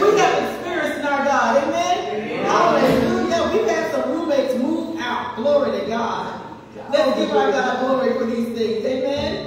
we got experience in our God. Amen? Amen. Hallelujah. We've had some roommates move out. Glory to God. Let's give our God glory for these things. Amen?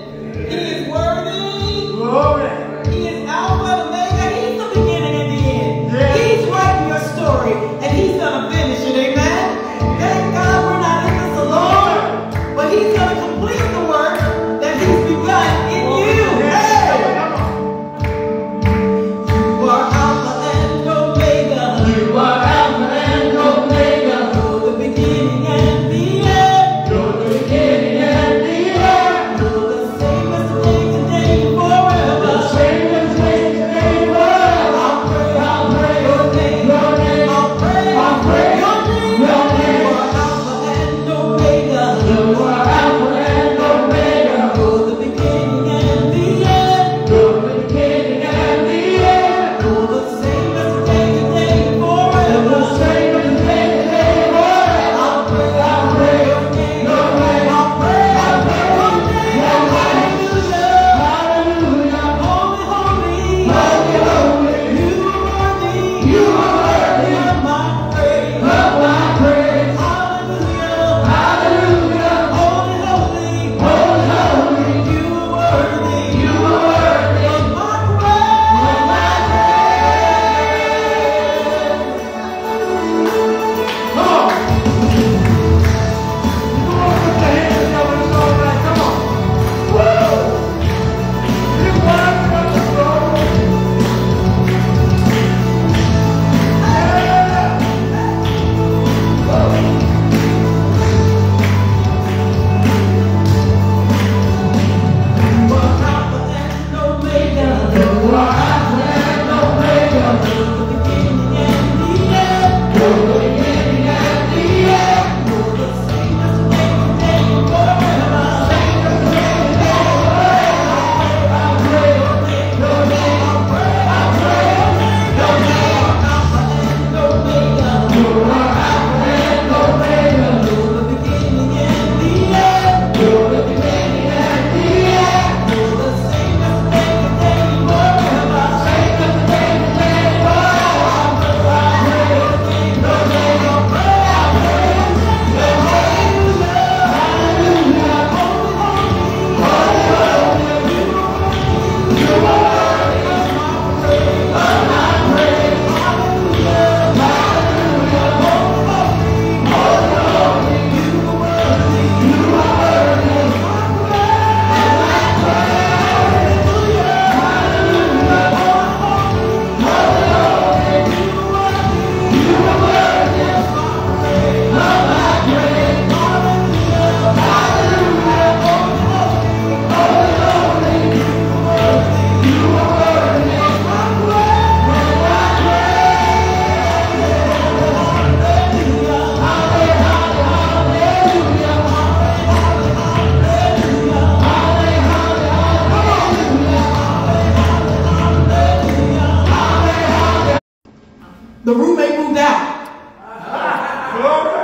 Hello?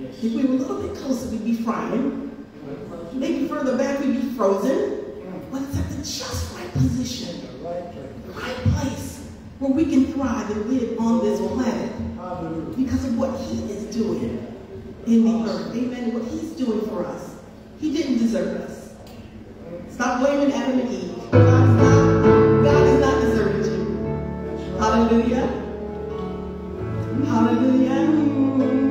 Yes. If we were a little bit closer, we'd be frying. Maybe further back, we'd be frozen. But it's at the just right position, the right, place. where we can thrive and live on this planet because of what He is doing in the earth. Amen. What He's doing for us. He didn't deserve us. Stop blaming Adam and Eve. God's not, God is not deserving you. Hallelujah. Hallelujah.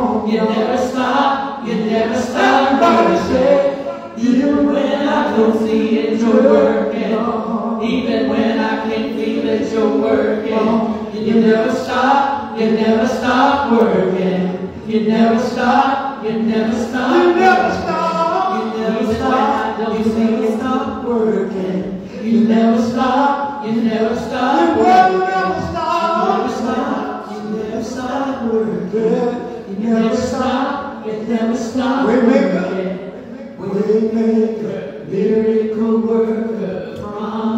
You never stop, you never stop running. Even when I don't see it, you're working. Even when I can't feel it, you're working. You never stop, you never stop working. You never stop, you never stop. You never stop. You never stop. You never stop working. You never stop. You never stop. You never stop. You never stop working. It never stop. It never stop. We make a Miracle worker. Promise.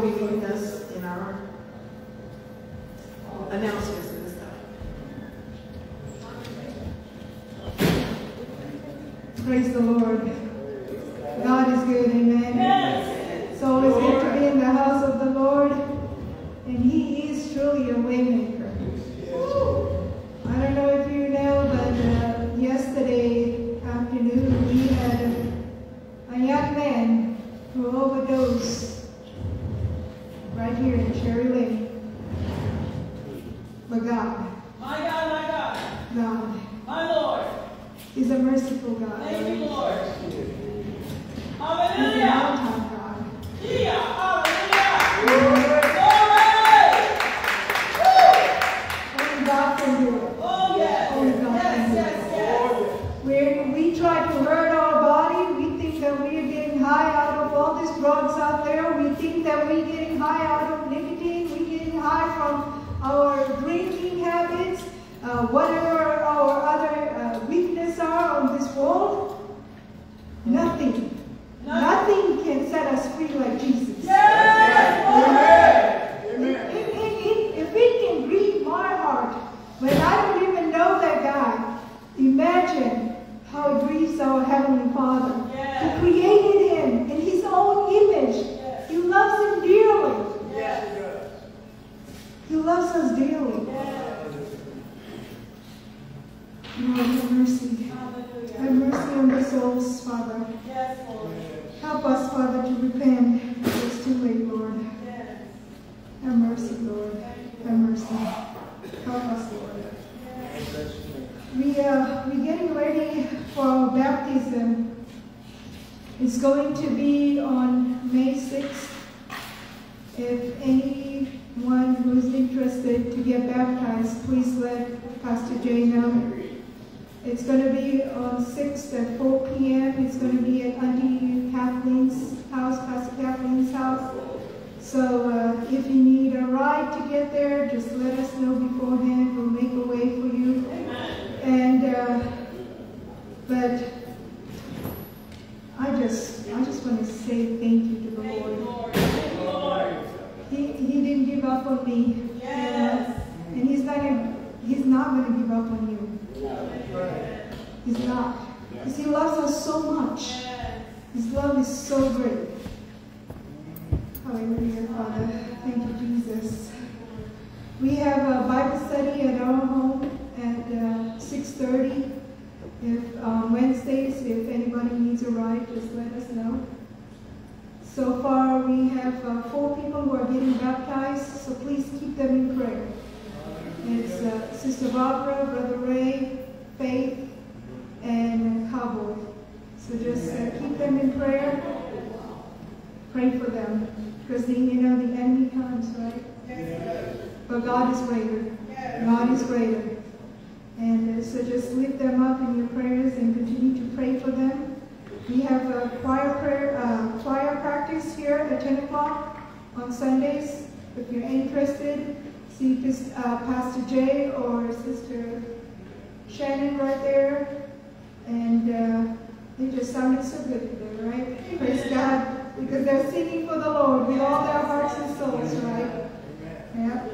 Will be leading us in our announcements Sundays. If you're interested, see uh, Pastor Jay or Sister Shannon right there. And uh, they just sounded so good today, right? Praise God. Because they're singing for the Lord with all their hearts and souls, right? Yeah.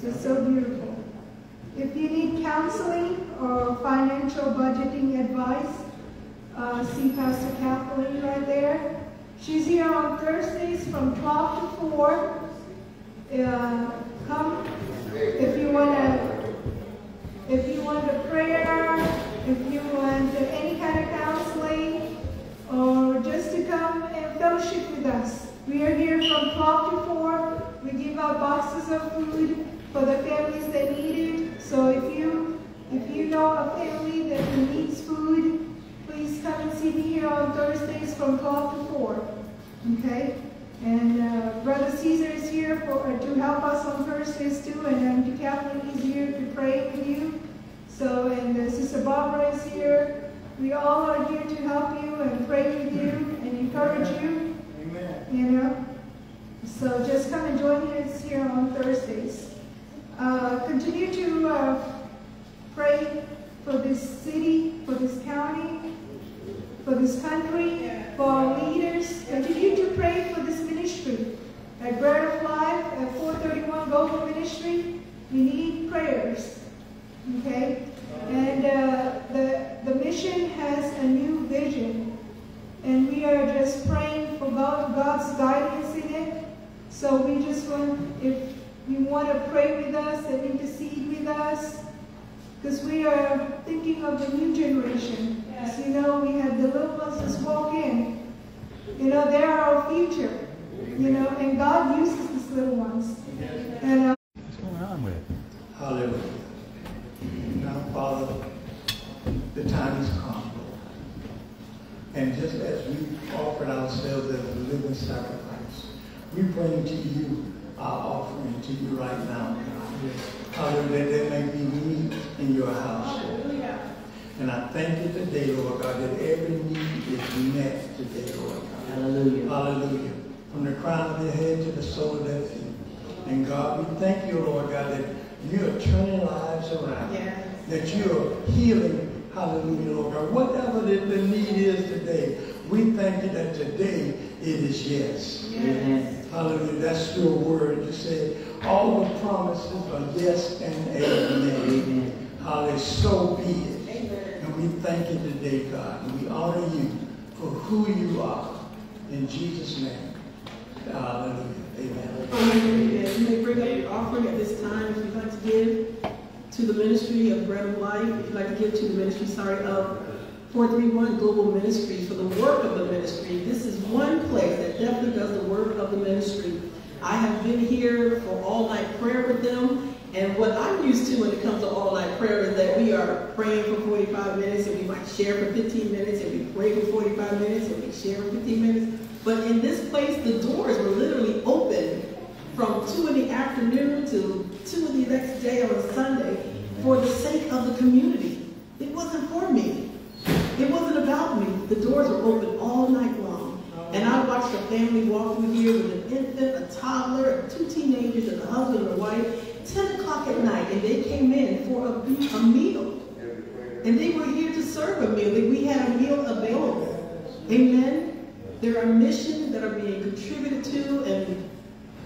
Just so beautiful. If you need counseling or financial budgeting advice, uh, see Pastor Kathleen right there. She's here on Thursdays from 12 to 4. Uh, come if you want to, if you want a prayer, if you want any kind of counseling, or just to come and fellowship with us. We are here from 12 to 4. We give out boxes of food for the families that need it. So if you if you know a family that needs food, please come and see me here on Thursdays from 12 to 4. Okay? And uh, Brother Caesar is here for, uh, to help us on Thursdays too, and Auntie Kathleen is here to pray with you. So, and uh, Sister Barbara is here. We all are here to help you and pray with you and encourage you. Amen. You know? So just come and join us here on Thursdays. Uh, continue to uh, pray for this city, for this county, for this country, for our leaders. Continue to pray for this ministry. At Bread of Life, at 431 Global Ministry, we need prayers. Okay? And uh, the, the mission has a new vision. And we are just praying for God, God's guidance in it. So we just want, if you want to pray with us and intercede with us, because we are thinking of the new generation. As you know, we have the little ones just walk in. You know, they're our future. You know, and God uses these little ones. And uh, What's going on with it? Hallelujah. Now, Father, the time has come. And just as we offered ourselves as a living sacrifice, we bring to you our offering to you right now. Hallelujah. That there may be need in your house. Lord. And I thank you today, Lord God, that every need is met today, Lord God. Hallelujah. Hallelujah. From the crown of their head to the sole of their feet. And God, we thank you, Lord God, that you are turning lives around. Yes. That you are healing, hallelujah, Lord God. Whatever the, the need is today, we thank you that today it is yes. Amen. Hallelujah. That's your word. You say all the promises are yes and amen. Amen. Hallelujah. So be it. We thank you today, God. And we honor you for who you are. In Jesus' name. Hallelujah. Amen. Hallelujah. You may bring up your offering at this time if you'd like to give to the ministry of Bread of Life, if you'd like to give to the ministry, sorry, of 431 Global Ministry for the work of the ministry. This is one place that definitely does the work of the ministry. I have been here for all night prayer with them, and what I'm used to when it comes to all night prayer is that we are praying for 45 minutes, and we might share for 15 minutes, and we pray for 45 minutes, and we share for 15 minutes. But in this place, the doors were literally open from 2 in the afternoon to 2 in the next day on a Sunday for the sake of the community. It wasn't for me. It wasn't about me. The doors were open all night long. And I watched a family walk through here with an infant, a toddler, two teenagers, and a husband and a wife, 10 o'clock at night, and they came in for a, a meal. And they were here to serve a meal. We had a meal available. Amen. There are missions that are being contributed to and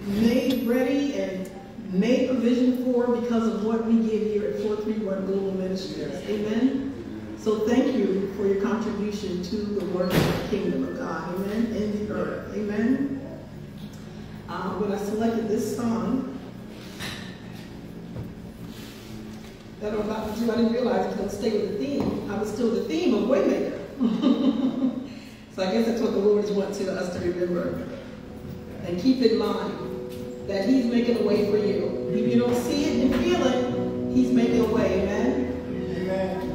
made ready and made provision for because of what we give here at 431 Global Ministries. Amen. So thank you for your contribution to the work of the kingdom of God. Amen. In the earth. Amen. Uh, when I selected this song that I'm about to I didn't realize it was going to stay with the theme. I was still the theme of Waymaker. so I guess that's what the Lord wanting to us to remember. And keep in mind that He's making a way for you. If you don't see it and feel it, He's making a way. Amen. Amen.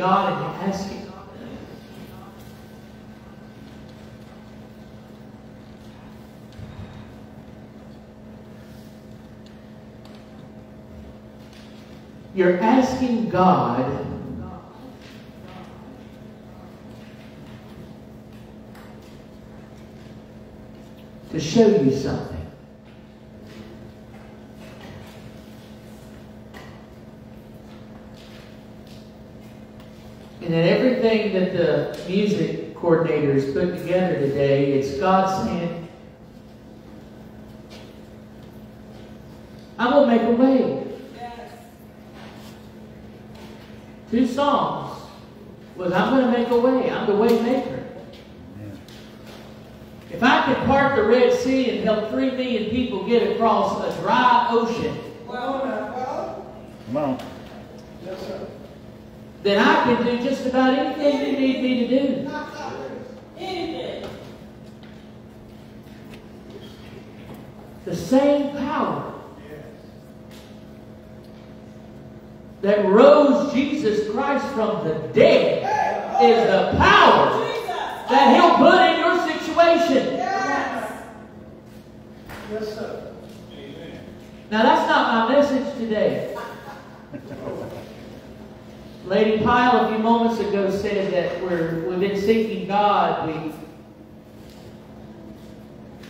God and you ask Him. You're asking God to show you something. everything that the music coordinator has put together today, it's God saying, I'm going to make a way. Yes. Two songs was I'm going to make a way. I'm the way maker. If I could part the Red Sea and help three million people get across from the dead is the power that he'll put in your situation. Yes. Sir. Now that's not my message today. Lady Payal a few moments ago said that we're, we've been seeking God. We,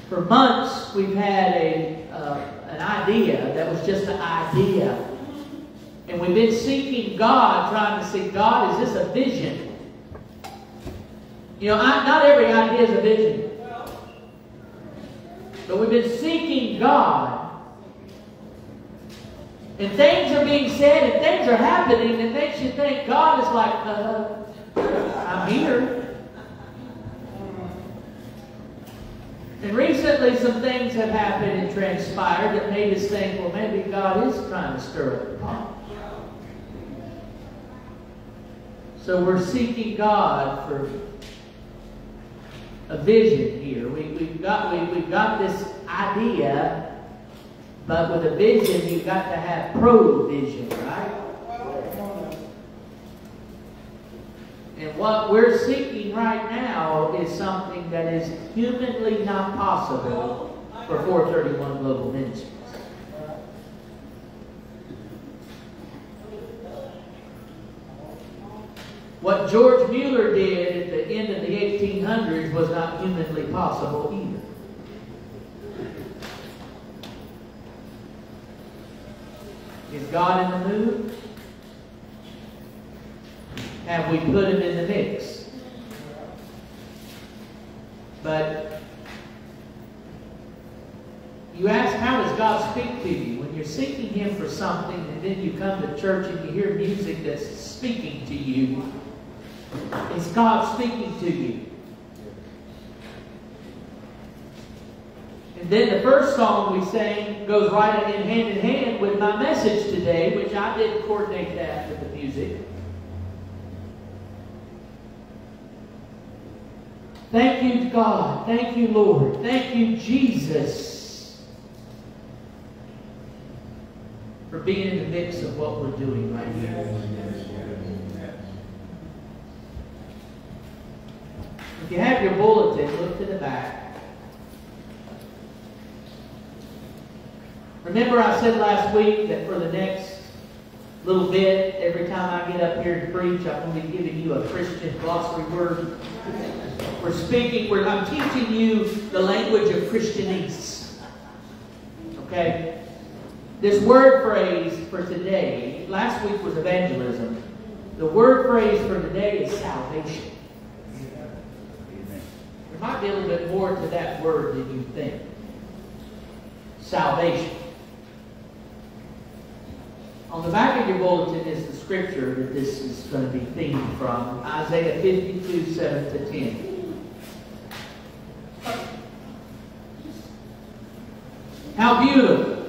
for months, we've had a, uh, an idea that was just an idea and we've been seeking God, trying to see, God, is this a vision? You know, I, not every idea is a vision. But we've been seeking God. And things are being said and things are happening that makes you think God is like, uh, I'm here. And recently some things have happened and transpired that made us think, well, maybe God is trying to stir up the pot. So we're seeking God for a vision here. We, we've, got, we, we've got this idea, but with a vision, you've got to have provision, right? And what we're seeking right now is something that is humanly not possible for 431 Global Ministries. What George Mueller did at the end of the 1800s was not humanly possible either. Is God in the mood? Have we put him in the mix? But you ask, how does God speak to you? When you're seeking him for something and then you come to church and you hear music that's speaking to you, is God speaking to you? And then the first song we sang goes right in hand in hand with my message today, which I didn't coordinate that with the music. Thank you, God. Thank you, Lord. Thank you, Jesus, for being in the mix of what we're doing right here. If you have your bulletin, look to the back. Remember I said last week that for the next little bit, every time I get up here to preach, I'm going to be giving you a Christian glossary word. We're speaking, we're, I'm teaching you the language of Christianese. Okay? This word phrase for today, last week was evangelism. The word phrase for today is salvation. There might be a little bit more to that word than you think. Salvation. On the back of your bulletin is the scripture that this is going to be themed from Isaiah 52 7 to 10. How beautiful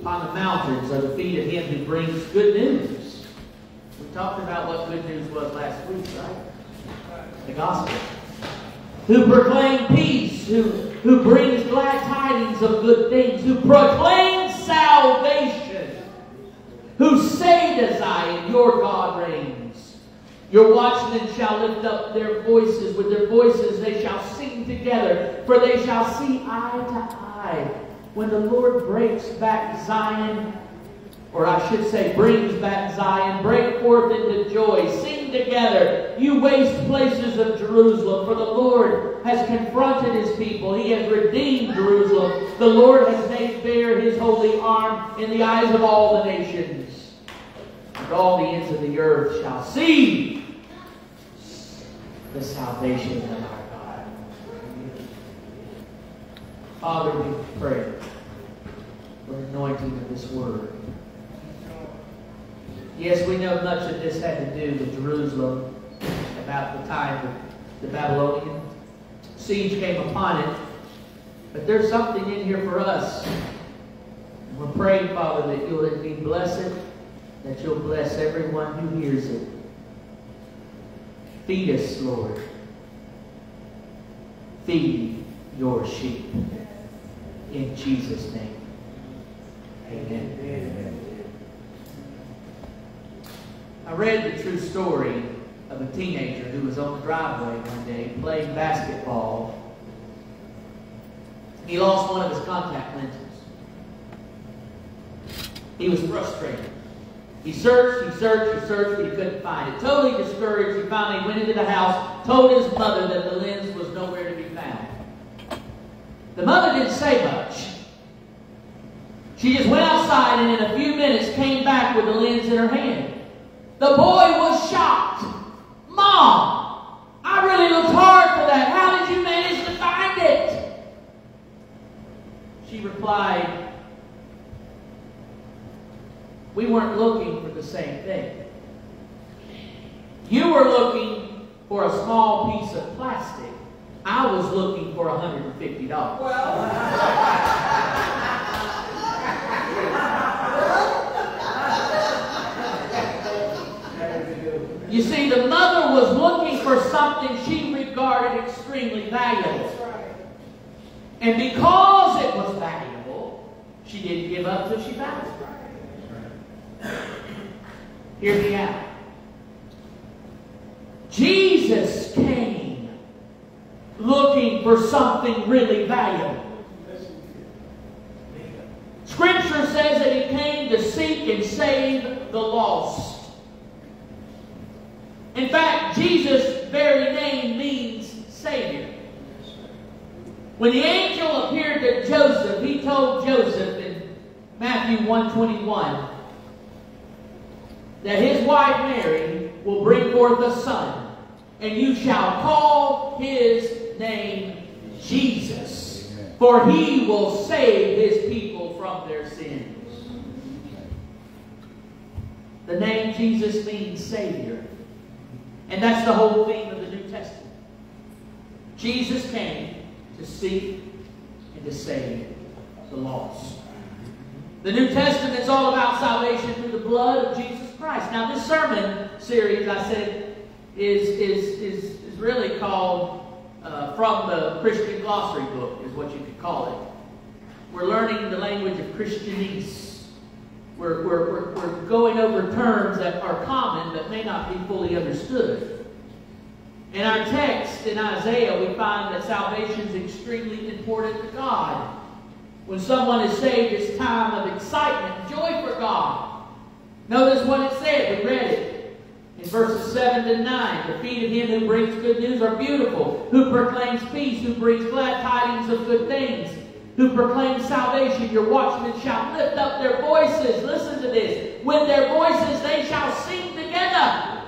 upon the mountains are the feet of him who brings good news. We talked about what good news was last week, right? The gospel. Who proclaim peace, who, who brings glad tidings of good things, who proclaims salvation, who say to Zion, Your God reigns. Your watchmen shall lift up their voices. With their voices they shall sing together, for they shall see eye to eye when the Lord breaks back Zion, or I should say, brings back Zion, break forth into joy, sing together, you waste places of Jerusalem, for the Lord has confronted his people. He has redeemed Jerusalem. The Lord has made bare his holy arm in the eyes of all the nations. And all the ends of the earth shall see the salvation of our God. Father, we pray for anointing of this word. Yes, we know much of this had to do with Jerusalem about the time the Babylonian siege came upon it. But there's something in here for us. We're praying, Father, that you'll be blessed, that you'll bless everyone who hears it. Feed us, Lord. Feed your sheep. In Jesus' name. Amen. Amen. I read the true story of a teenager who was on the driveway one day playing basketball. He lost one of his contact lenses. He was frustrated. He searched, he searched, he searched, but he couldn't find it. Totally discouraged, he finally went into the house, told his mother that the lens was nowhere to be found. The mother didn't say much. She just went outside and in a few minutes came back with the lens in her hand. The boy was shocked. Mom, I really looked hard for that. How did you manage to find it? She replied, We weren't looking for the same thing. You were looking for a small piece of plastic. I was looking for $150. Well, You see, the mother was looking for something she regarded extremely valuable. And because it was valuable, she didn't give up till she found it. Hear me out. Jesus came looking for something really valuable. Scripture says that he came to seek and save the lost. In fact, Jesus' very name means Savior. When the angel appeared to Joseph, he told Joseph in Matthew 121 that his wife Mary will bring forth a son, and you shall call his name Jesus, for he will save his people from their sins. The name Jesus means Savior. And that's the whole theme of the New Testament. Jesus came to seek and to save the lost. The New Testament is all about salvation through the blood of Jesus Christ. Now, this sermon series, I said, is, is, is, is really called uh, From the Christian Glossary Book, is what you could call it. We're learning the language of Christianese. We're, we're, we're, we're going over terms that are common but may not be fully understood. In our text in Isaiah, we find that salvation is extremely important to God. When someone is saved, it's time of excitement, joy for God. Notice what it said. We read it in verses 7 to 9. The feet of him who brings good news are beautiful, who proclaims peace, who brings glad tidings of good things who proclaims salvation, your watchmen shall lift up their voices. Listen to this. With their voices they shall sing together.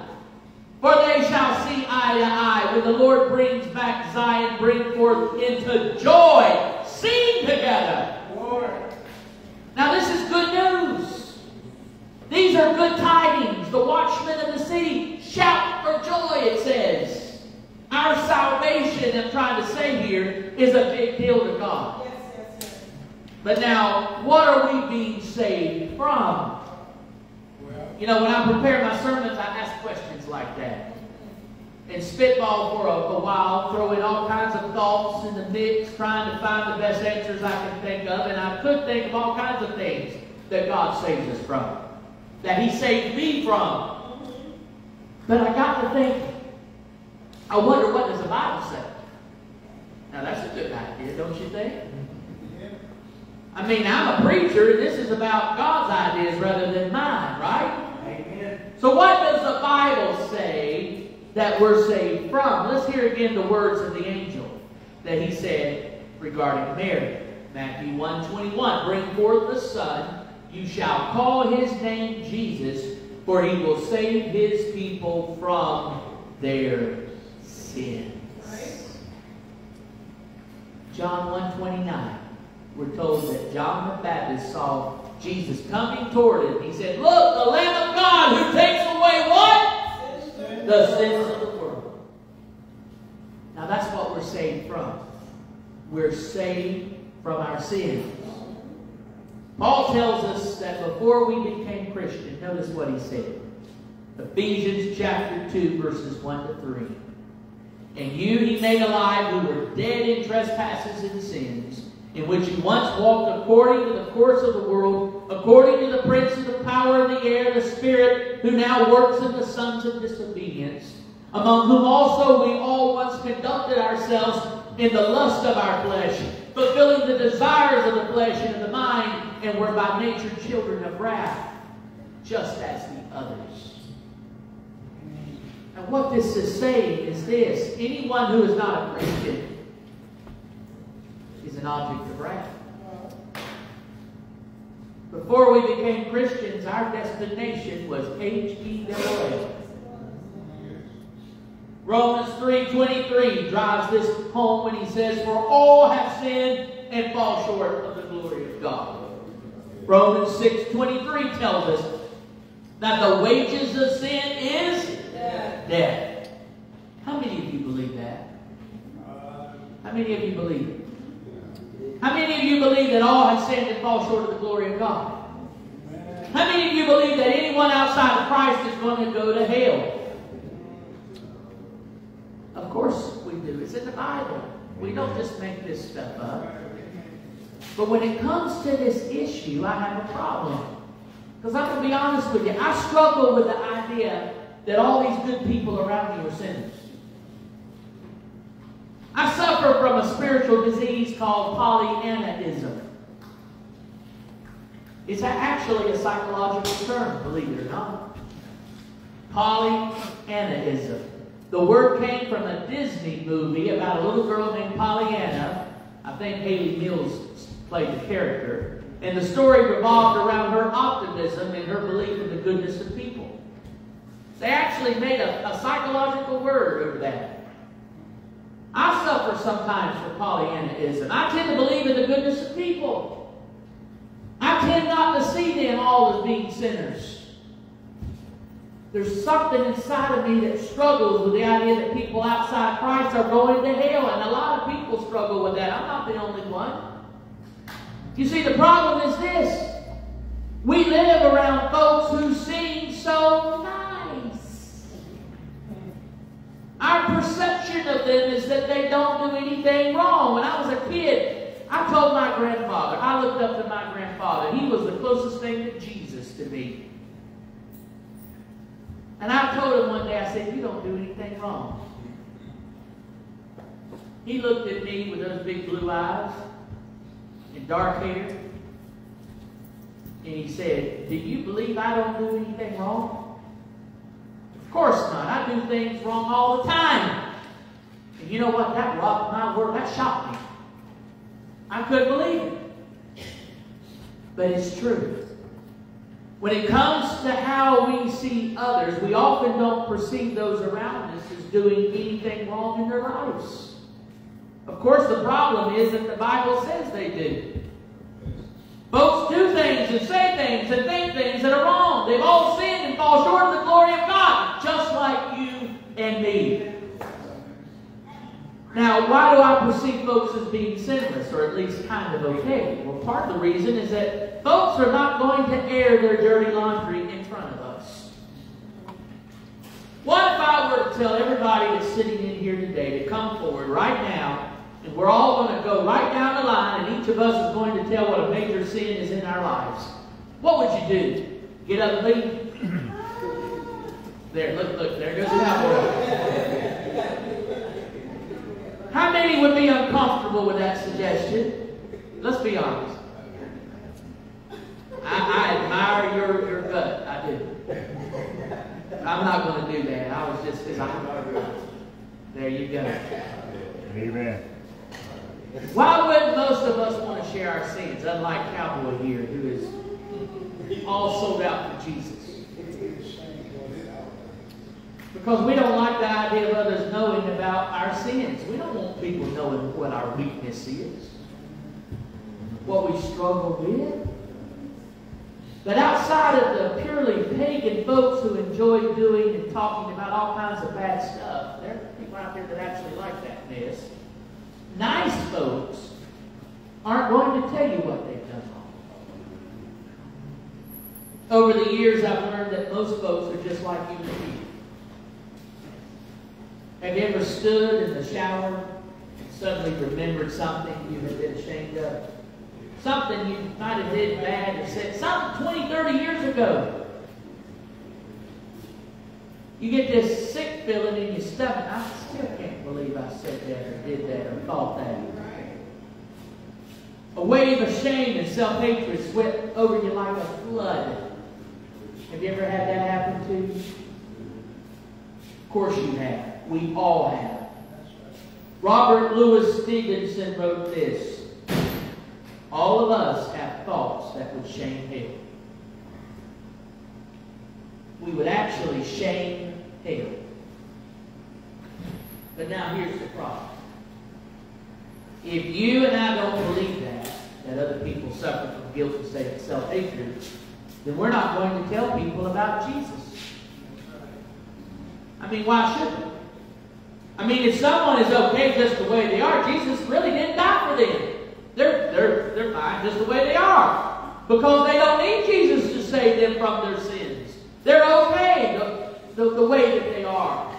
For they shall see eye to eye. When the Lord brings back Zion, bring forth into joy. Sing together. Lord. Now this is good news. These are good tidings. The watchmen city shout for joy, it says. Our salvation, I'm trying to say here, is a big deal to God. Yes, yes, yes. But now, what are we being saved from? You know, when I prepare my sermons, I ask questions like that. And spitball for a, a while, throwing all kinds of thoughts in the mix, trying to find the best answers I can think of. And I could think of all kinds of things that God saves us from, that He saved me from. But I got to think, I wonder what does the Bible say? Now that's a good idea, don't you think? I mean, I'm a preacher, and this is about God's ideas rather than mine, right? Amen. So, what does the Bible say that we're saved from? Let's hear again the words of the angel that he said regarding Mary. Matthew 1:21. Bring forth the Son, you shall call his name Jesus, for he will save his people from their sins. John 1:29. We're told that John the Baptist saw Jesus coming toward him. He said, Look, the Lamb of God who takes away what? The sins of the world. Now that's what we're saved from. We're saved from our sins. Paul tells us that before we became Christian, notice what he said. Ephesians chapter 2, verses 1 to 3. And you he made alive who were dead in trespasses and sins, in which you once walked according to the course of the world, according to the prince of the power of the air, the spirit who now works in the sons of disobedience, among whom also we all once conducted ourselves in the lust of our flesh, fulfilling the desires of the flesh and of the mind, and were by nature children of wrath just as the others. And what this is saying is this anyone who is not a Christian is an object of wrath. Before we became Christians, our destination was H-E-double-A. Romans 3.23 drives this home when he says, For all have sinned and fall short of the glory of God. Romans 6.23 tells us that the wages of sin is death. death. How many of you believe that? How many of you believe it? How many of you believe that all have sinned and fall short of the glory of God? How many of you believe that anyone outside of Christ is going to go to hell? Of course we do. It's in the Bible. We don't just make this stuff up. But when it comes to this issue, I have a problem. Because I'm going to be honest with you. I struggle with the idea that all these good people around me are sinners. I suffer from a spiritual disease called Pollyannaism. It's actually a psychological term, believe it or not. Pollyannaism. The word came from a Disney movie about a little girl named Pollyanna. I think Hayley Mills played the character. And the story revolved around her optimism and her belief in the goodness of people. They actually made a, a psychological word over that. I suffer sometimes from Pollyannaism. I tend to believe in the goodness of people. I tend not to see them all as being sinners. There's something inside of me that struggles with the idea that people outside Christ are going to hell, and a lot of people struggle with that. I'm not the only one. You see, the problem is this. We live around folks who seem so nice. Our perception of them is that they don't do anything wrong. When I was a kid, I told my grandfather, I looked up to my grandfather. He was the closest thing to Jesus to me. And I told him one day, I said, You don't do anything wrong. He looked at me with those big blue eyes and dark hair. And he said, Do you believe I don't do anything wrong? Of course not. I do things wrong all the time. And you know what? That rocked my world. That shocked me. I couldn't believe it. But it's true. When it comes to how we see others, we often don't perceive those around us as doing anything wrong in their lives. Of course, the problem is that the Bible says they do. Folks do things and say things and think things that are wrong. They've all sinned and fall short of the glory of God, just like you and me. Now, why do I perceive folks as being sinless, or at least kind of okay? Well, part of the reason is that folks are not going to air their dirty laundry in front of us. What if I were to tell everybody that's sitting in here today to come forward right now, and we're all going to go right down the line, and each of us is going to tell what a major sin is in our lives? What would you do? Get up and leave? There, look, look, there goes the cowboy. How many would be uncomfortable with that suggestion? Let's be honest. I, I admire your, your gut. I do. I'm not going to do that. I was just because I. There you go. Amen. Why would most of us want to share our sins, unlike Cowboy here, who is all sold out for Jesus? Because we don't like the idea of others knowing about our sins. We don't want people knowing what our weakness is, what we struggle with. But outside of the purely pagan folks who enjoy doing and talking about all kinds of bad stuff, there are people out there that actually like that mess. Nice folks aren't going to tell you what they've done wrong. Over the years, I've learned that most folks are just like you and me. Have you ever stood in the shower and suddenly remembered something you had been ashamed of? Something you might have did bad or said, something 20, 30 years ago. You get this sick feeling in your stomach. I still can't believe I said that or did that or thought that. A wave of shame and self-hatred swept over you like a flood. Have you ever had that happen to you? Of course you have. We all have. Robert Louis Stevenson wrote this. All of us have thoughts that would shame hell. We would actually shame hell. But now here's the problem. If you and I don't believe that, that other people suffer from guilt and self-hatred, then we're not going to tell people about Jesus. I mean, why should we? I mean, if someone is okay just the way they are, Jesus really didn't die for them. They're, they're, they're fine just the way they are. Because they don't need Jesus to save them from their sins. They're okay the, the, the way that they are.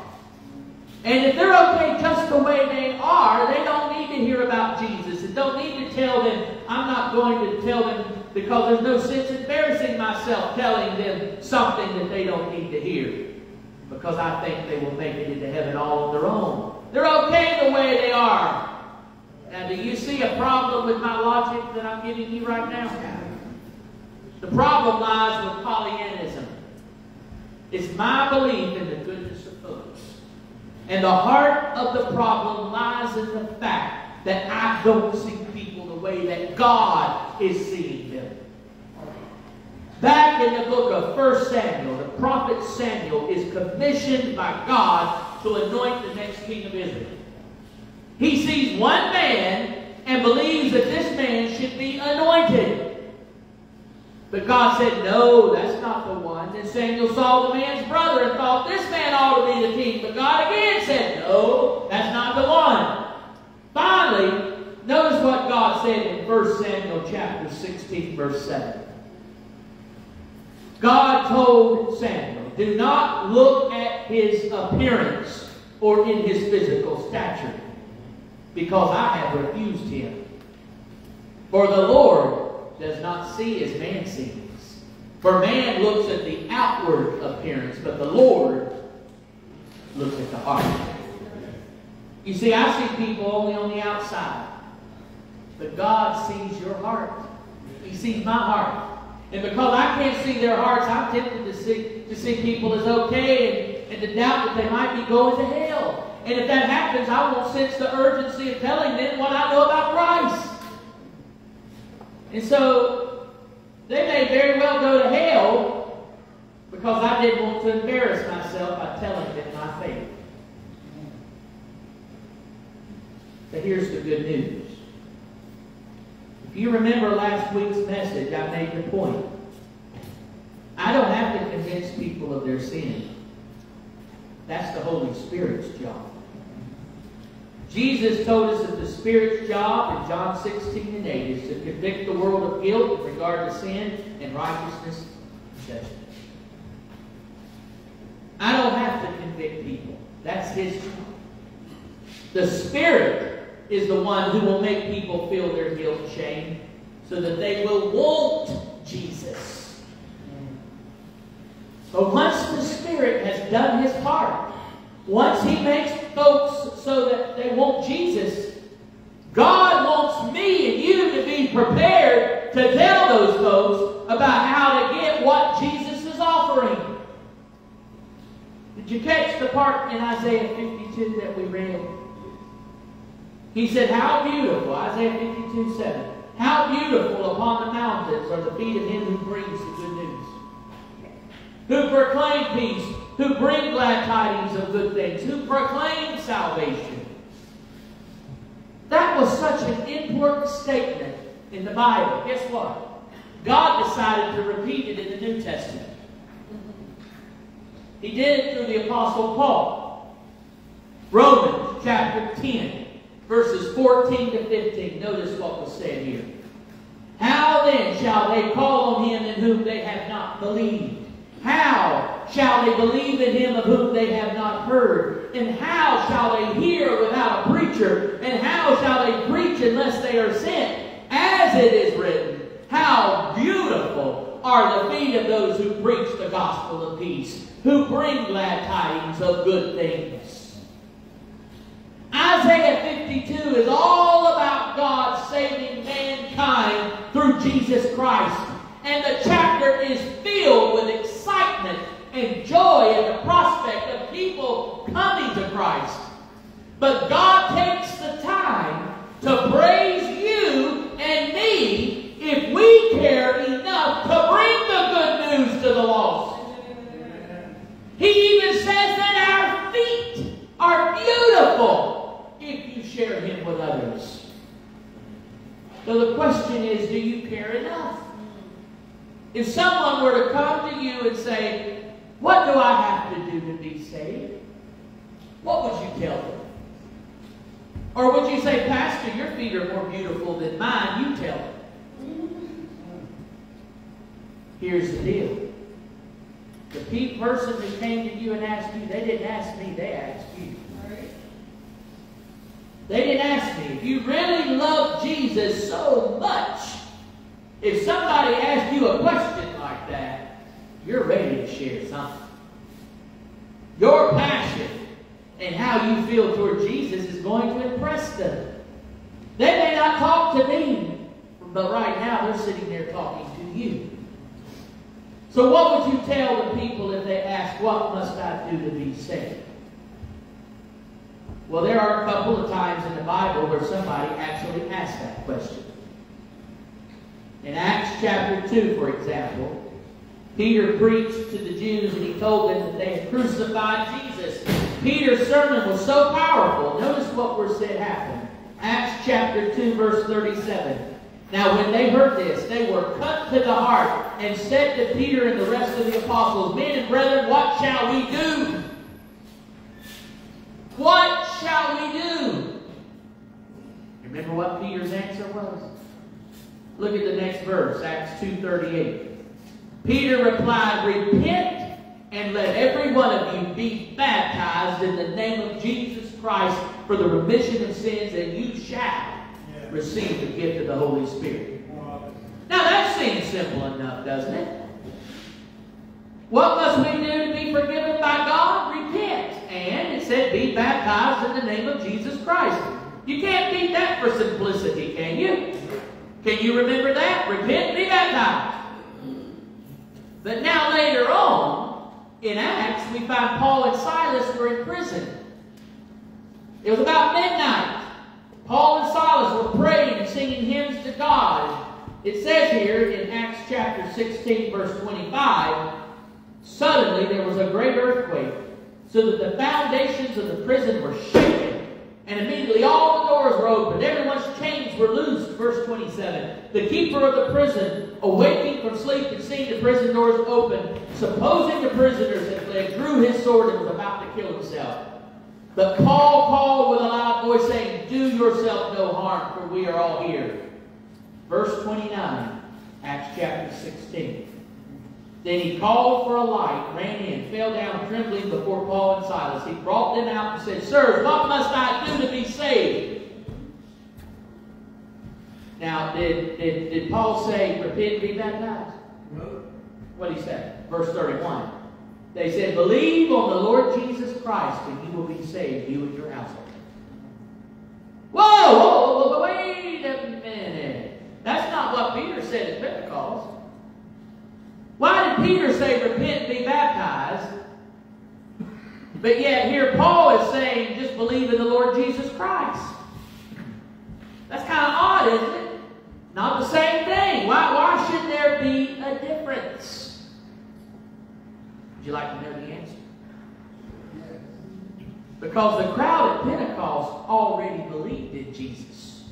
And if they're okay just the way they are, they don't need to hear about Jesus. And don't need to tell them, I'm not going to tell them because there's no sense embarrassing myself telling them something that they don't need to hear. Because I think they will make it into heaven all on their own. They're okay the way they are. Now, do you see a problem with my logic that I'm giving you right now? The problem lies with Pollyannism. It's my belief in the goodness of folks. And the heart of the problem lies in the fact that I don't see people the way that God is seeing. Back in the book of 1 Samuel, the prophet Samuel is commissioned by God to anoint the next king of Israel. He sees one man and believes that this man should be anointed. But God said, No, that's not the one. Then Samuel saw the man's brother and thought, This man ought to be the king. But God again said, No, that's not the one. Finally, notice what God said in 1 Samuel chapter 16, verse 7. God told Samuel, Do not look at his appearance or in his physical stature because I have refused him. For the Lord does not see as man sees. For man looks at the outward appearance, but the Lord looks at the heart. You see, I see people only on the outside. But God sees your heart. He sees my heart. And because I can't see their hearts, I'm tempted to see, to see people as okay and, and to doubt that they might be going to hell. And if that happens, I won't sense the urgency of telling them what I know about Christ. And so they may very well go to hell because I didn't want to embarrass myself by telling them my faith. But here's the good news. You remember last week's message, I made the point. I don't have to convince people of their sin. That's the Holy Spirit's job. Jesus told us that the Spirit's job in John 16 and 8 is to convict the world of guilt with regard to sin and righteousness and judgment. I don't have to convict people. That's His job. The Spirit is the one who will make people feel their guilt shame so that they will want Jesus. But once the Spirit has done His part, once He makes folks so that they want Jesus, God wants me and you to be prepared to tell those folks about how to get what Jesus is offering. Did you catch the part in Isaiah 52 that we read? He said, How beautiful, Isaiah 52 7. How beautiful upon the mountains are the feet of him who brings the good news. Who proclaim peace, who bring glad tidings of good things, who proclaim salvation. That was such an important statement in the Bible. Guess what? God decided to repeat it in the New Testament. He did it through the Apostle Paul. Romans chapter 10, verses 14 to 15. Notice what was said here. How then shall they call on him in whom they have not believed? How shall they believe in him of whom they have not heard? And how shall they hear without a preacher? And how shall they preach unless they are sent? As it is written, how beautiful are the feet of those who preach the gospel of peace, who bring glad tidings of good things. Isaiah 52 is all about God saving mankind through Jesus Christ. And the chapter is filled with excitement and joy at the prospect of people coming to Christ. But God takes the time to praise you and me if we care enough to bring the good news to the lost. He even says that our feet are beautiful if you share Him with others. So the question is, do you care enough? If someone were to come to you and say, What do I have to do to be saved? What would you tell them? Or would you say, Pastor, your feet are more beautiful than mine? You tell them. Here's the deal. The person that came to you and asked you, they didn't ask me, they asked you. They didn't ask me. If you really love Jesus so much, if somebody asks you a question like that, you're ready to share something. Your passion and how you feel toward Jesus is going to impress them. They may not talk to me, but right now they're sitting there talking to you. So what would you tell the people if they ask, what must I do to be saved? Well, there are a couple of times in the Bible where somebody actually asked that question. In Acts chapter 2, for example, Peter preached to the Jews and he told them that they had crucified Jesus. Peter's sermon was so powerful. Notice what was said happened. Acts chapter 2, verse 37. Now, when they heard this, they were cut to the heart and said to Peter and the rest of the apostles, Men and brethren, what shall we do? What shall we do? Remember what Peter's answer was? Look at the next verse, Acts 2.38. Peter replied, Repent and let every one of you be baptized in the name of Jesus Christ for the remission of sins, and you shall receive the gift of the Holy Spirit. Now that seems simple enough, doesn't it? What must we do to be forgiven by God? Repent. And it said, be baptized in the name of Jesus Christ. You can't beat that for simplicity, can you? Can you remember that? Repent, be baptized. But now later on, in Acts, we find Paul and Silas were in prison. It was about midnight. Paul and Silas were praying and singing hymns to God. It says here in Acts chapter 16, verse 25, Suddenly there was a great earthquake, so that the foundations of the prison were shaken, and immediately all the doors were opened. Everyone's chains were loosed. Verse 27. The keeper of the prison, awaking from sleep and seeing the prison doors open, supposing the prisoners had fled, drew his sword and was about to kill himself. But call Paul called with a loud voice, saying, Do yourself no harm, for we are all here. Verse 29, Acts chapter 16. Then he called for a light, ran in, fell down trembling before Paul and Silas. He brought them out and said, Sirs, what must I do to be saved? Now, did, did, did Paul say, repent and be baptized? No. What did he say? Verse 31. They said, believe on the Lord Jesus Christ and you will be saved, you and your household. Whoa, whoa, whoa, wait a minute. That's not what Peter said at Pentecost. Why did Peter say, repent, and be baptized? But yet here Paul is saying, just believe in the Lord Jesus Christ. That's kind of odd, isn't it? Not the same thing. Why, why should there be a difference? You like to know the answer? Because the crowd at Pentecost already believed in Jesus.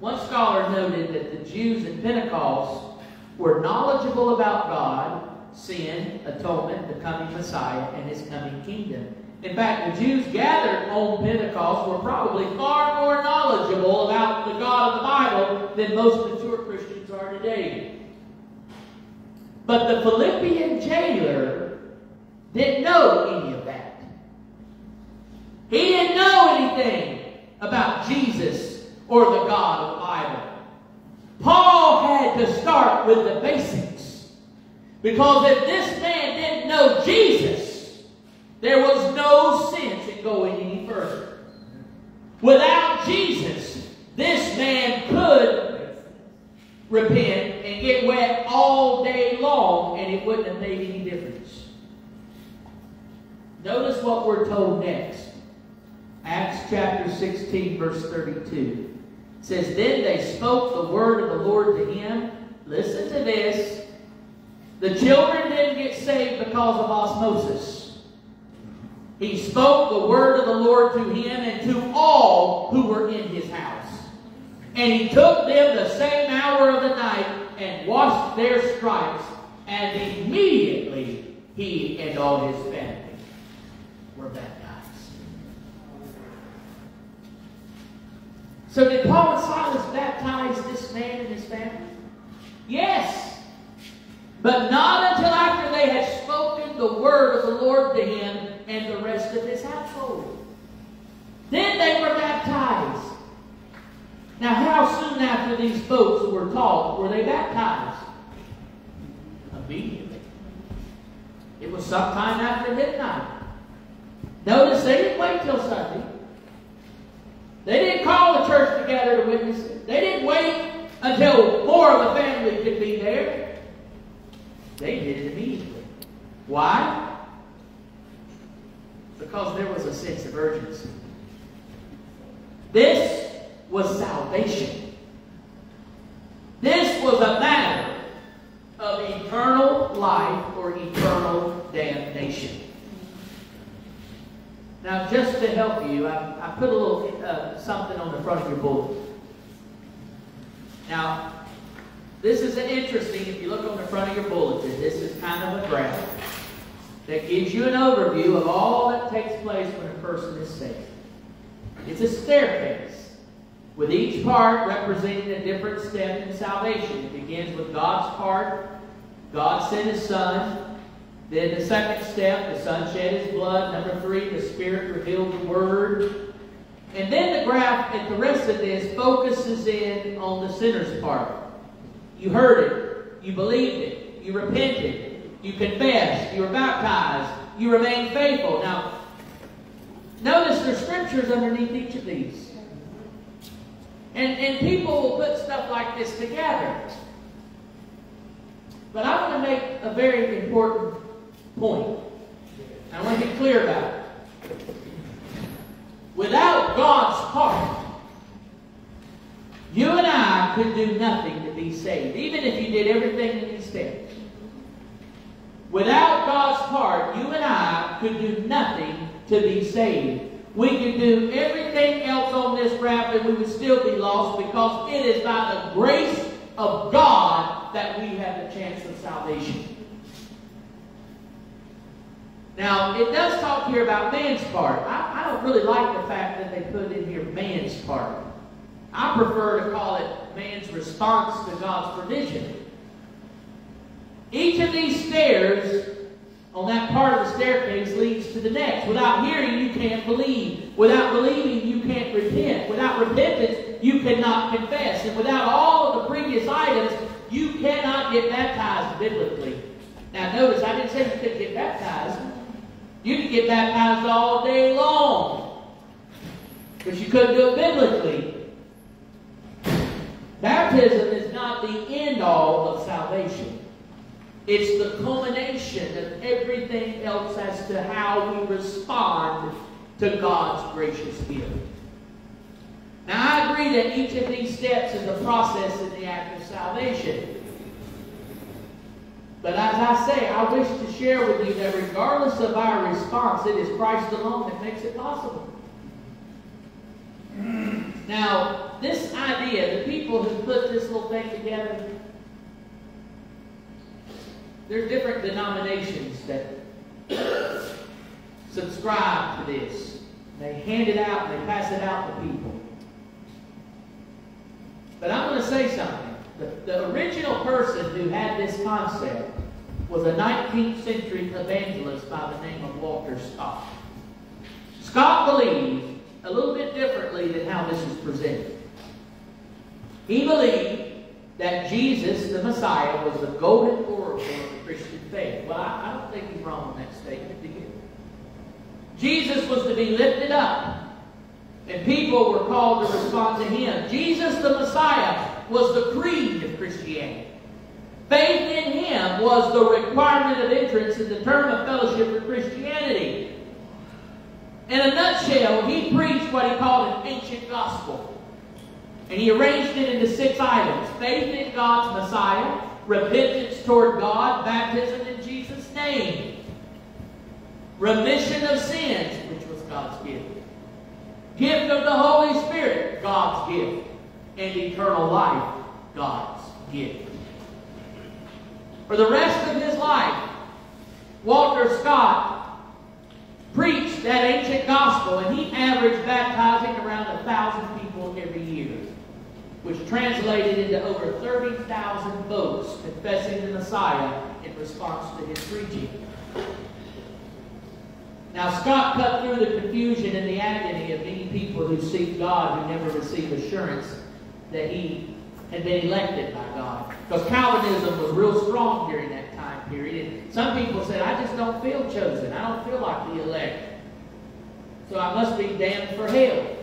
One scholar noted that the Jews at Pentecost were knowledgeable about God, sin, atonement, the coming Messiah, and his coming kingdom. In fact, the Jews gathered on Pentecost were probably far more knowledgeable about the God of the Bible than most mature Christians are today. But the Philippian jailer didn't know any of that. He didn't know anything about Jesus or the God of the Bible. Paul had to start with the basics. Because if this man didn't know Jesus, there was no sense in going any further. Without Jesus, this man could repent and get wet all day long, and it wouldn't have made any difference Notice what we're told next. Acts chapter 16, verse 32. It says, Then they spoke the word of the Lord to him. Listen to this. The children didn't get saved because of osmosis. He spoke the word of the Lord to him and to all who were in his house. And he took them the same hour of the night and washed their stripes, and immediately he and all his family were baptized. So did Paul and Silas baptize this man and his family? Yes. But not until after they had spoken the word of the Lord to him and the rest of his household. Then they were baptized. Now, how soon after these folks were taught were they baptized? Immediately. It was sometime after midnight. Notice they didn't wait till Sunday. They didn't call the church together to witness it. They didn't wait until more of the family could be there. They did it immediately. Why? Because there was a sense of urgency. This was salvation. This was a matter of eternal life or eternal damnation. Now, just to help you, I, I put a little uh, something on the front of your bulletin. Now, this is an interesting. If you look on the front of your bulletin, this is kind of a graph that gives you an overview of all that takes place when a person is saved. It's a staircase, with each part representing a different step in salvation. It begins with God's part. God sent His Son. Then the second step, the Son shed His blood. Number three, the Spirit revealed the Word. And then the graph at the rest of this focuses in on the sinner's part. You heard it. You believed it. You repented. You confessed. You were baptized. You remained faithful. Now, notice there's scriptures underneath each of these. And, and people will put stuff like this together. But I want to make a very important point. I want to be clear about it. Without God's heart, you and I could do nothing to be saved, even if you did everything in these steps. Without God's heart, you and I could do nothing to be saved. We could do everything else on this graph and we would still be lost because it is by the grace of God that we have the chance of salvation. Now, it does talk here about man's part. I, I, don't really like the fact that they put in here man's part. I prefer to call it man's response to God's provision. Each of these stairs on that part of the staircase leads to the next. Without hearing, you can't believe. Without believing, you can't repent. Without repentance, you cannot confess. And without all of the previous items, you cannot get baptized biblically. Now, notice I didn't say you couldn't get baptized. You could get baptized all day long. But you couldn't do it biblically. Baptism is not the end all of salvation. It's the culmination of everything else as to how we respond to God's gracious gift. Now, I agree that each of these steps is a process in the act of salvation. But as I say, I wish to share with you that regardless of our response, it is Christ alone that makes it possible. Now, this idea, the people who put this little thing together, there's different denominations that subscribe to this. They hand it out they pass it out to people. But I'm going to say something. The, the original person who had this concept was a 19th century evangelist by the name of Walter Scott. Scott believed a little bit differently than how this is presented. He believed that Jesus, the Messiah, was the golden oracle of the Christian faith. Well, I, I don't think he's wrong in that statement, do you? Jesus was to be lifted up, and people were called to respond to him. Jesus, the Messiah, was the creed of Christianity. Faith in him was the requirement of entrance in the term of fellowship for Christianity. In a nutshell, he preached what he called an ancient gospel. And he arranged it into six items faith in God's Messiah, repentance toward God, baptism in Jesus' name, remission of sins, which was God's gift, gift of the Holy Spirit, God's gift, and eternal life, God's gift. For the rest of his life, Walter Scott preached that ancient gospel, and he averaged baptizing around a thousand people which translated into over 30,000 votes confessing the Messiah in response to his preaching. Now, Scott cut through the confusion and the agony of many people who seek God who never receive assurance that he had been elected by God. Because Calvinism was real strong during that time period. And some people said, I just don't feel chosen. I don't feel like the elect. So I must be damned for hell.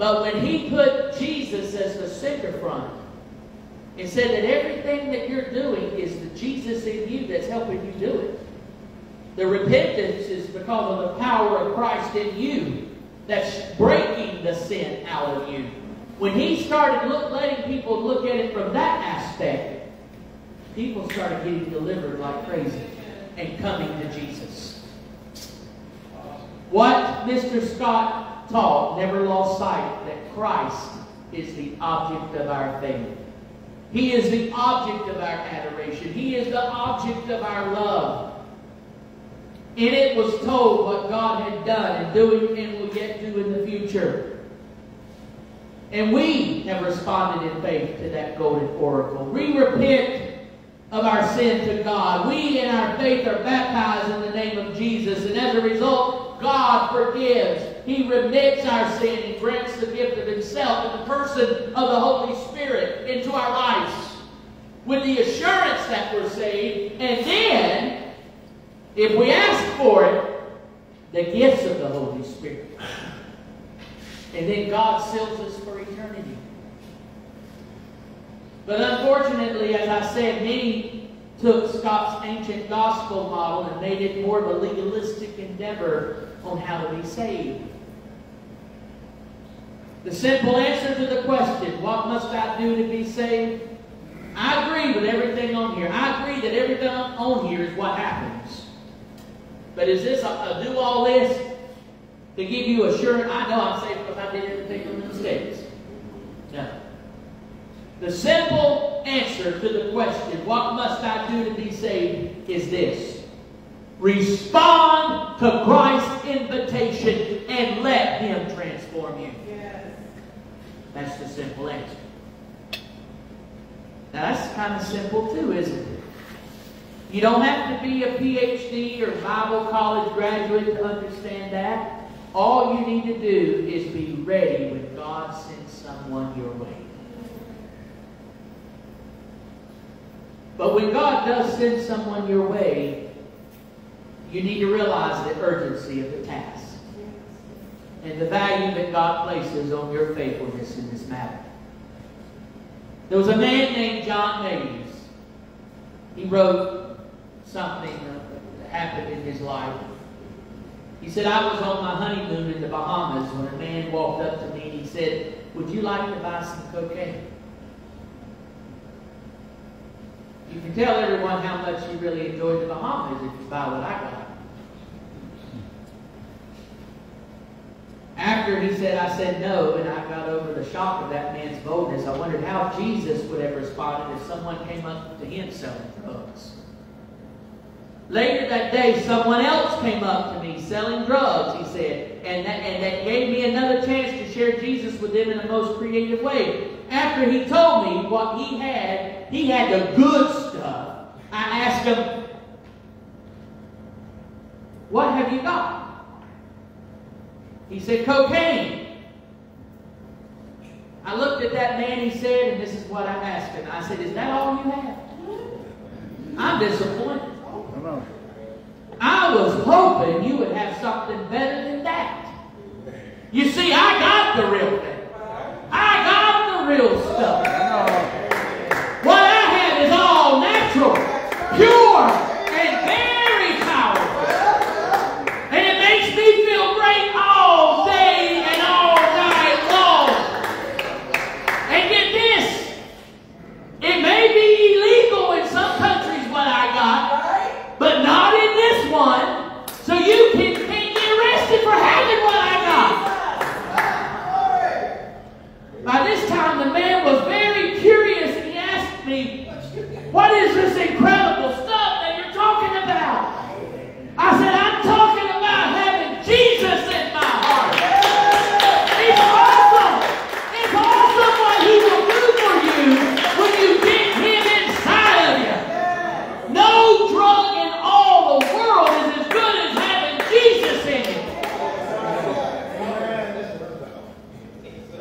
But when he put Jesus as the center front and said that everything that you're doing is the Jesus in you that's helping you do it. The repentance is because of the power of Christ in you that's breaking the sin out of you. When he started look, letting people look at it from that aspect, people started getting delivered like crazy and coming to Jesus. What Mr. Scott taught never lost sight that Christ is the object of our faith. He is the object of our adoration. He is the object of our love. And it was told what God had done and doing and will yet do in the future. And we have responded in faith to that golden oracle. We repent of our sin to God. We in our faith are baptized in the name of Jesus. And as a result, God forgives. He remits our sin and grants the gift of himself in the person of the Holy Spirit into our lives. With the assurance that we're saved. And then, if we ask for it, the gifts of the Holy Spirit. And then God seals us for eternity. But unfortunately, as I said, many took Scott's ancient gospel model and made it more of a legalistic endeavor on how to be saved. The simple answer to the question, what must I do to be saved? I agree with everything on here. I agree that everything on here is what happens. But is this a, a do all this to give you assurance? I know I'm saved because I did everything from the mistakes. No. The simple answer to the question, what must I do to be saved, is this. Respond to Christ's invitation and let Him transform you. That's the simple answer. Now that's kind of simple too, isn't it? You don't have to be a PhD or Bible college graduate to understand that. All you need to do is be ready when God sends someone your way. But when God does send someone your way, you need to realize the urgency of the task and the value that God places on your faithfulness matter. There was a man named John Mays. He wrote something that happened in his life. He said, I was on my honeymoon in the Bahamas when a man walked up to me and he said, Would you like to buy some cocaine? You can tell everyone how much you really enjoyed the Bahamas if you buy what I got. After he said, I said no, and I got over the shock of that man's boldness, I wondered how Jesus would have responded if someone came up to him selling drugs. Later that day, someone else came up to me selling drugs, he said, and that, and that gave me another chance to share Jesus with them in the most creative way. After he told me what he had, he had the good stuff. I asked him, What have you got? He said, Cocaine. I looked at that man, he said, and this is what I asked him. I said, Is that all you have? I'm disappointed. I was hoping you would have something better than that. You see, I got the real thing. I got the real stuff. What I have is all natural, pure, and very powerful.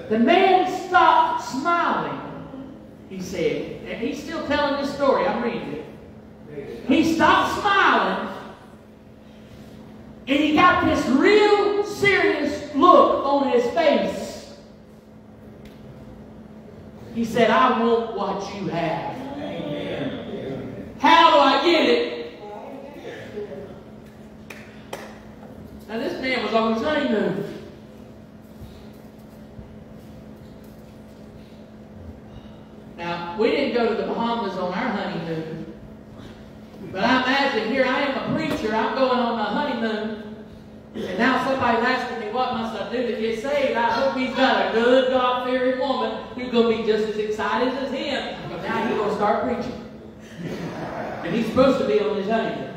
The man stopped smiling, he said. And he's still telling this story. I'm reading it. He stopped smiling, and he got this real serious look on his face. He said, I want what you have. How do I get it? Now, this man was on his honeymoon. Now, we didn't go to the Bahamas on our honeymoon. But I imagine here I am a preacher, I'm going on my honeymoon, and now somebody's asking me what must I do to get saved. I got a good, God-fearing woman who's going to be just as excited as him. But now he's going to start preaching. And he's supposed to be on his honeymoon.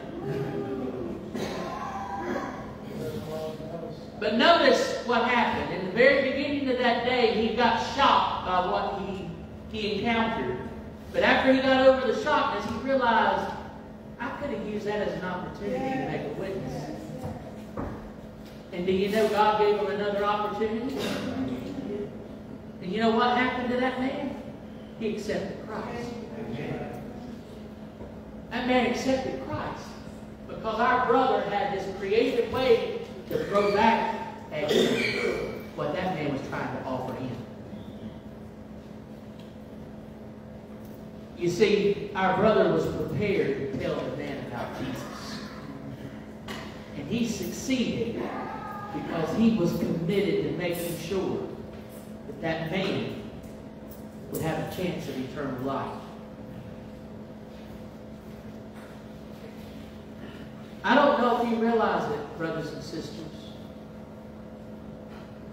But notice what happened. In the very beginning of that day, he got shocked by what he, he encountered. But after he got over the shockness, he realized, I could have used that as an opportunity to make a witness. And do you know God gave him another opportunity? You know what happened to that man? He accepted Christ. That man accepted Christ because our brother had this creative way to throw back at what that man was trying to offer him. You see, our brother was prepared to tell the man about Jesus. And he succeeded because he was committed to making sure that man would have a chance of eternal life. I don't know if you realize it, brothers and sisters,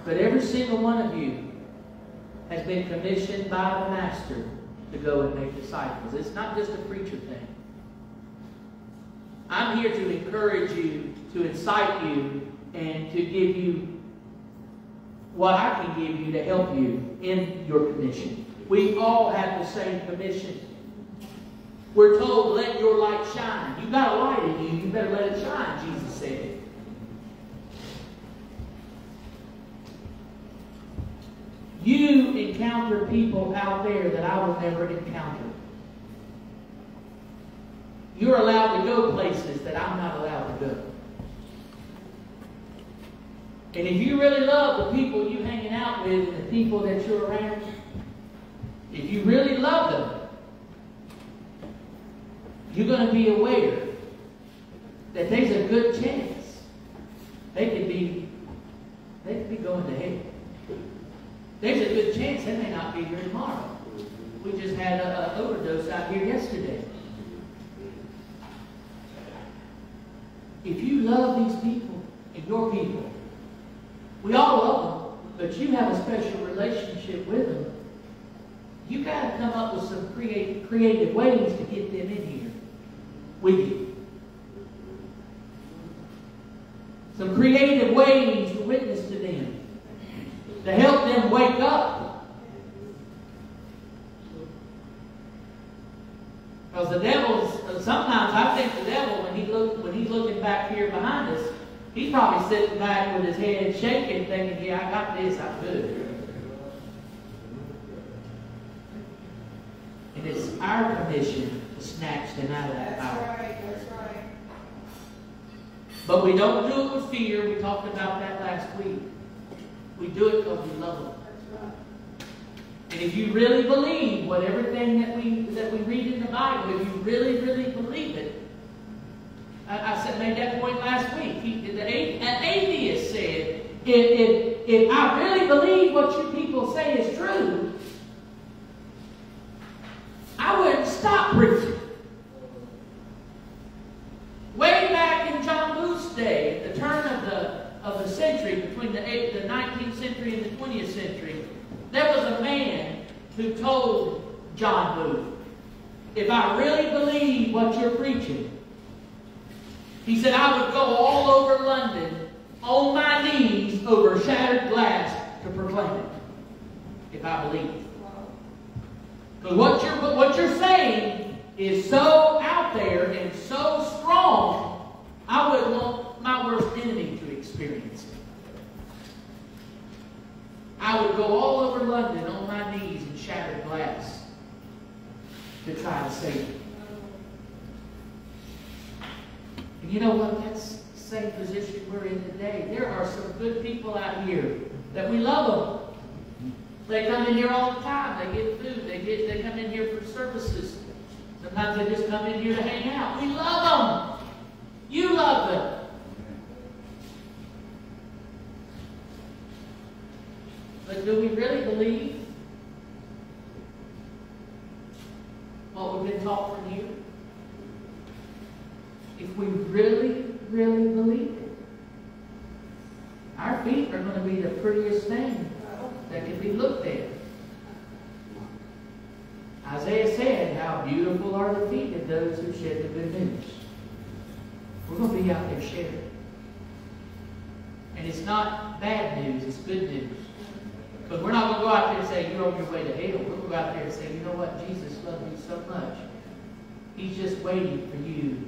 but every single one of you has been commissioned by the Master to go and make disciples. It's not just a preacher thing. I'm here to encourage you, to incite you, and to give you what I can give you to help you in your commission. We all have the same commission. We're told, let your light shine. You've got a light in you, you better let it shine, Jesus said. You encounter people out there that I will never encounter. You're allowed to go places that I'm not allowed to go. And if you really love the people you're hanging out with and the people that you're around, if you really love them, you're going to be aware that there's a good chance they could be they could be going to hell. There's a good chance they may not be here tomorrow. We just had an overdose out here yesterday. If you love these people and your people, we all love them, but you have a special relationship with them. You got to come up with some creative, creative ways to get them in here with you. Some creative ways to witness to them to help them wake up. Because the devil's sometimes I think the devil when he look when he's looking back here behind us, he's probably sitting back with his head shaking, thinking, "Yeah, I got this. I'm good." And it's our commission to snatch them out of that That's right, that's right. But we don't do it with fear. We talked about that last week. We do it because we love them. And if you really believe what everything that we that we read in the Bible, if you really, really believe it, I, I said made that point last week. He, the, an atheist said, if, if, if I really believe what you people say is true, I wouldn't stop preaching. Way back in John Booth's day, at the turn of the of the century, between the, the 19th century and the 20th century, there was a man who told John Booth, if I really believe what you're preaching, he said, I would go all over London on my knees over shattered glass to proclaim it, if I believe it. Because what you're, what you're saying is so out there and so strong, I wouldn't want my worst enemy to experience it. I would would go all over London on my knees and shattered glass to try to save it. And you know what? That's the same position we're in today. There are some good people out here that we love them. They come in here all the time. They get food. They get they come in here for services. Sometimes they just come in here to hang out. We love them. You love them. But do we really believe what we've been taught from here? If we really, really believe it, our feet are going to be the prettiest thing that can be looked at. Isaiah said, How beautiful are the feet of those who shed the good news. We're going to be out there sharing. And it's not bad news, it's good news. Because we're not going to go out there and say, You're on your way to hell. We're going to go out there and say, You know what? Jesus loves you so much. He's just waiting for you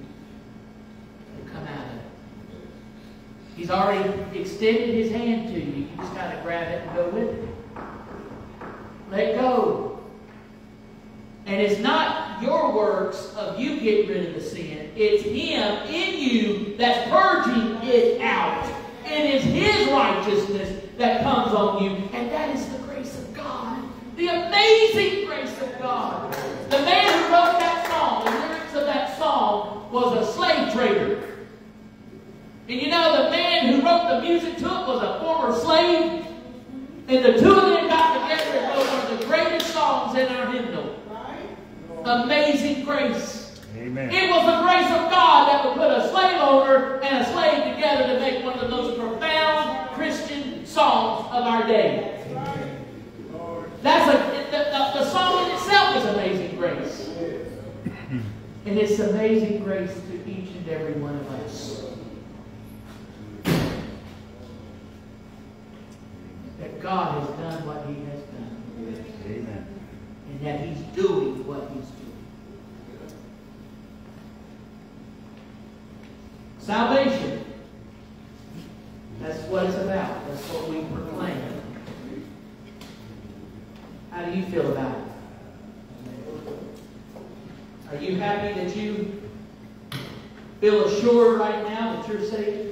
come out of it. He's already extended his hand to you. You just got to grab it and go with it. Let go. And it's not your works of you getting rid of the sin. It's Him in you that's purging it out. It is His righteousness that comes on you. And that is the grace of God. The amazing grace of God. The man who wrote that song, the lyrics of that song, was a slave trader. And you know, the man who wrote the music to it was a former slave. And the two of them got together and wrote one of the greatest songs in our hymnal. Amazing grace. Amen. It was the grace of God that would put a slave owner and a slave together to make one of the most profound Christian songs of our day. That's a the, the, the song in itself is amazing grace. And it's amazing grace to each and every one of us. That God has done what He has done. Amen. And that He's doing what He's doing. Salvation. That's what it's about. That's what we proclaim. How do you feel about it? Are you happy that you feel assured right now that you're saved?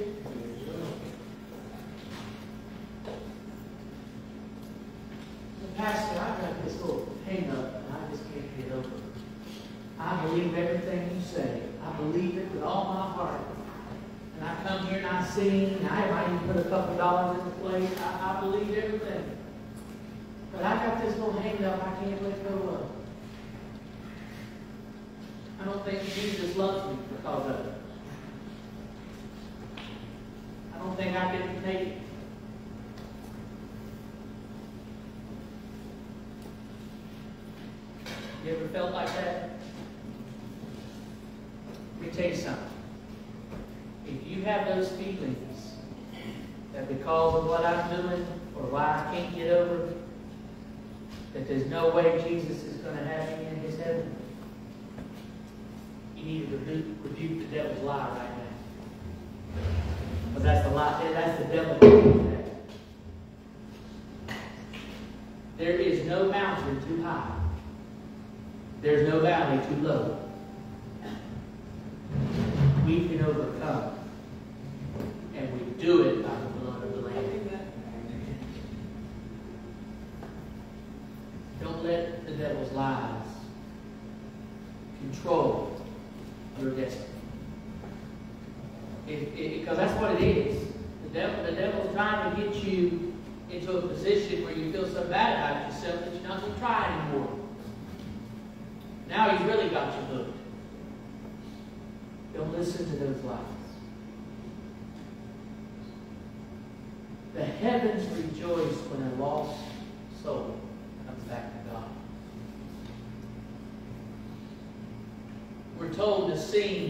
Told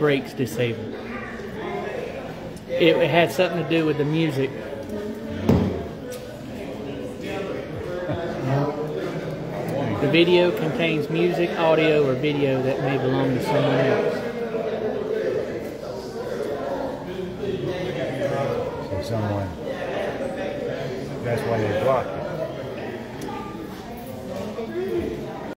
Breaks disabled. It had something to do with the music. The video contains music, audio, or video that may belong to someone else.